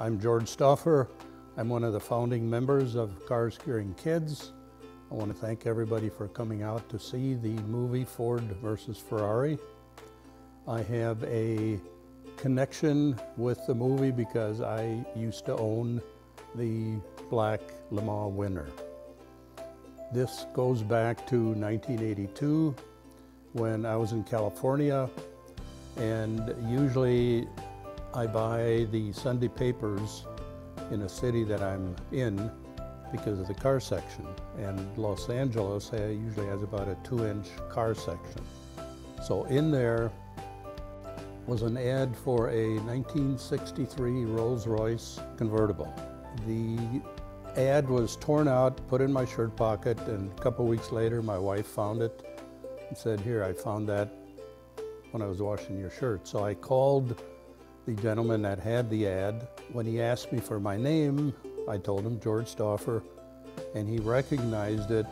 I'm George Stauffer. I'm one of the founding members of Cars Curing Kids. I want to thank everybody for coming out to see the movie Ford versus Ferrari. I have a connection with the movie because I used to own the black Le Mans winner. This goes back to 1982 when I was in California and usually I buy the Sunday papers in a city that I'm in because of the car section. And Los Angeles eh, usually has about a two inch car section. So in there was an ad for a 1963 Rolls-Royce convertible. The ad was torn out, put in my shirt pocket, and a couple weeks later my wife found it and said, here, I found that when I was washing your shirt. So I called the gentleman that had the ad. When he asked me for my name, I told him George Stauffer, and he recognized it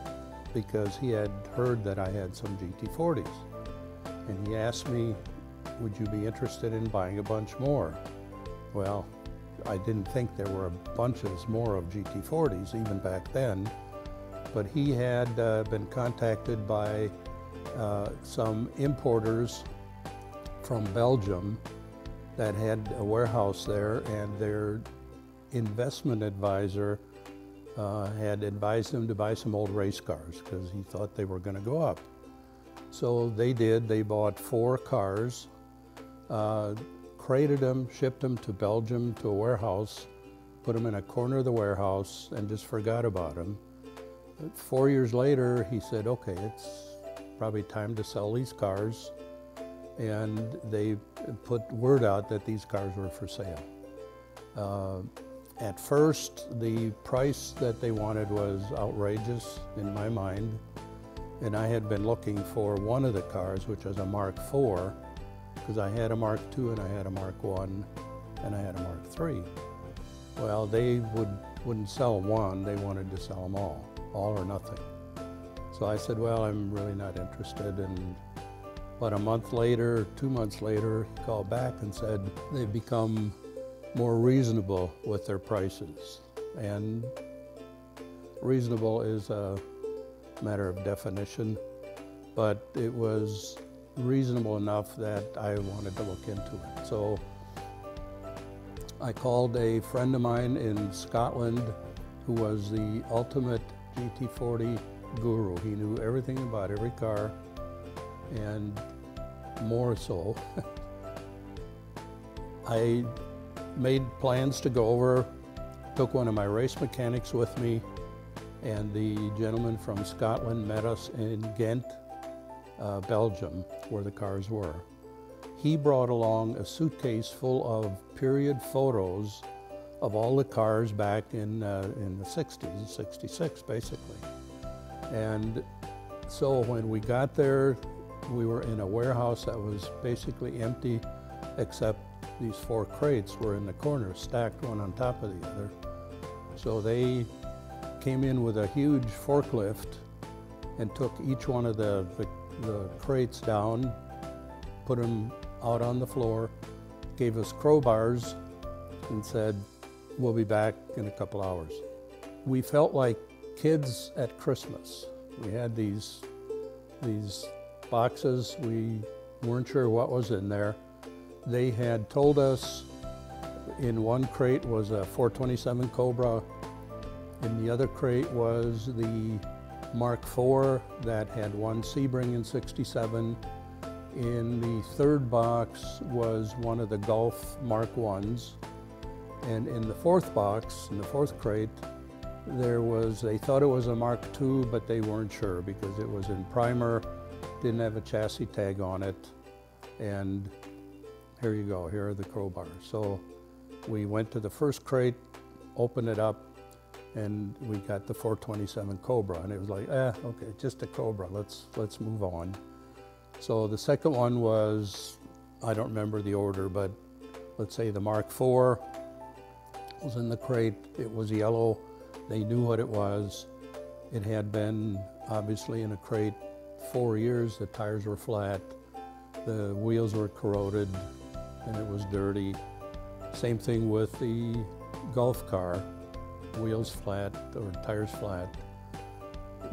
because he had heard that I had some GT40s. And he asked me, would you be interested in buying a bunch more? Well, I didn't think there were bunches more of GT40s even back then, but he had uh, been contacted by uh, some importers from Belgium that had a warehouse there and their investment advisor uh, had advised them to buy some old race cars because he thought they were going to go up. So they did. They bought four cars, uh, crated them, shipped them to Belgium to a warehouse, put them in a corner of the warehouse, and just forgot about them. Four years later, he said, okay, it's probably time to sell these cars and they put word out that these cars were for sale. Uh, at first, the price that they wanted was outrageous in my mind, and I had been looking for one of the cars, which was a Mark IV, because I had a Mark II and I had a Mark I and I had a Mark III. Well, they would, wouldn't sell one, they wanted to sell them all, all or nothing. So I said, well, I'm really not interested, and but a month later, two months later, he called back and said they've become more reasonable with their prices. And reasonable is a matter of definition, but it was reasonable enough that I wanted to look into it. So I called a friend of mine in Scotland who was the ultimate GT40 guru. He knew everything about every car and more so. I made plans to go over, took one of my race mechanics with me, and the gentleman from Scotland met us in Ghent, uh, Belgium, where the cars were. He brought along a suitcase full of period photos of all the cars back in, uh, in the 60s, 66 basically. And so when we got there, we were in a warehouse that was basically empty except these four crates were in the corner, stacked one on top of the other. So they came in with a huge forklift and took each one of the, the, the crates down, put them out on the floor, gave us crowbars and said, we'll be back in a couple hours. We felt like kids at Christmas. We had these, these boxes. We weren't sure what was in there. They had told us in one crate was a 427 Cobra. In the other crate was the Mark IV that had won Sebring in 67. In the third box was one of the Gulf Mark I's. And in the fourth box, in the fourth crate, there was, they thought it was a Mark II, but they weren't sure because it was in primer didn't have a chassis tag on it. And here you go, here are the crowbars. So we went to the first crate, opened it up, and we got the 427 Cobra. And it was like, eh, okay, just a Cobra, let's, let's move on. So the second one was, I don't remember the order, but let's say the Mark IV was in the crate. It was yellow. They knew what it was. It had been obviously in a crate four years, the tires were flat, the wheels were corroded, and it was dirty. Same thing with the Gulf car, wheels flat or tires flat,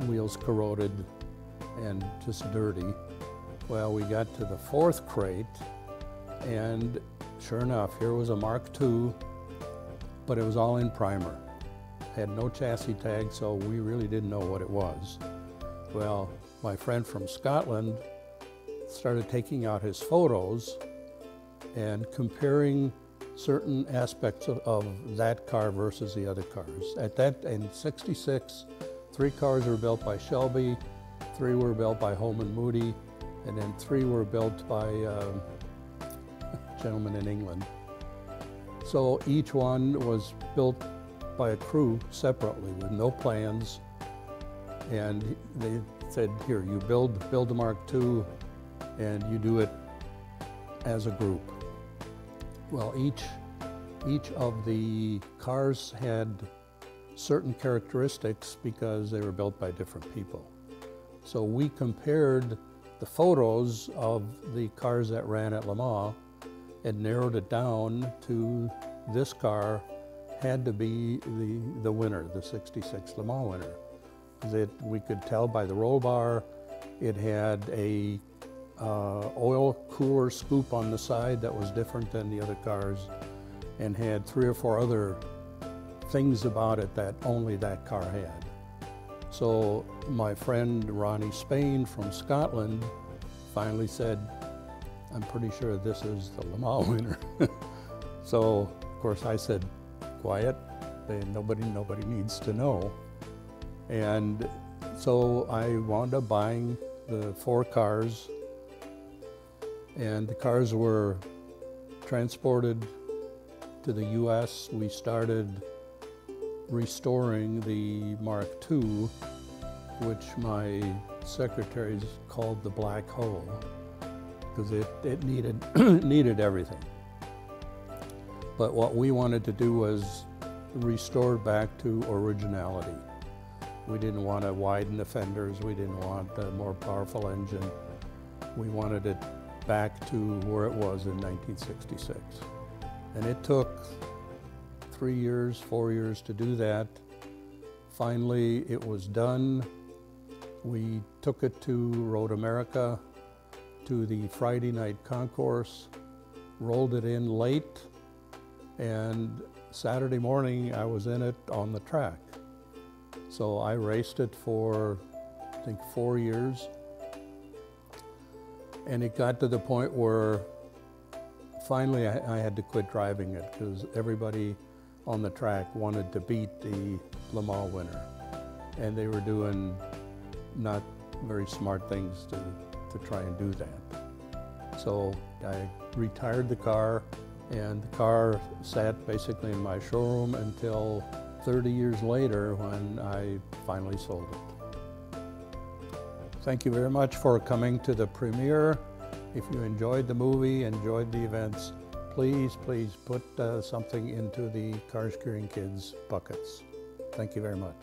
wheels corroded and just dirty. Well, we got to the fourth crate and sure enough, here was a Mark II, but it was all in primer. Had no chassis tag, so we really didn't know what it was. Well, my friend from Scotland started taking out his photos and comparing certain aspects of, of, that car versus the other cars. At that, in 66, three cars were built by Shelby, three were built by Holman Moody, and then three were built by uh, gentlemen in England. So each one was built by a crew separately with no plans. And they said, here, you build, build a Mark II and you do it as a group. Well, each, each of the cars had certain characteristics because they were built by different people. So we compared the photos of the cars that ran at Le Mans and narrowed it down to this car had to be the, the winner, the 66 Le Mans winner. That we could tell by the roll bar, it had a uh, oil cooler scoop on the side that was different than the other cars and had three or four other things about it that only that car had. So my friend Ronnie Spain from Scotland finally said, I'm pretty sure this is the Le Mans winner. so of course I said, quiet, nobody, nobody needs to know. And so I wound up buying the four cars and the cars were transported to the U.S. We started restoring the Mark II, which my secretaries called the black hole, because it, it needed, needed everything. But what we wanted to do was restore back to originality. We didn't want to widen the fenders, we didn't want a more powerful engine. We wanted it back to where it was in 1966. And it took three years, four years to do that. Finally, it was done. We took it to Road America, to the Friday night concourse, rolled it in late, and Saturday morning I was in it on the track. So I raced it for, I think, four years. And it got to the point where finally I, I had to quit driving it because everybody on the track wanted to beat the Le Mans winner. And they were doing not very smart things to, to try and do that. So I retired the car and the car sat basically in my showroom until 30 years later when I finally sold it. Thank you very much for coming to the premiere. If you enjoyed the movie, enjoyed the events, please, please put uh, something into the Cars Curing Kids buckets. Thank you very much.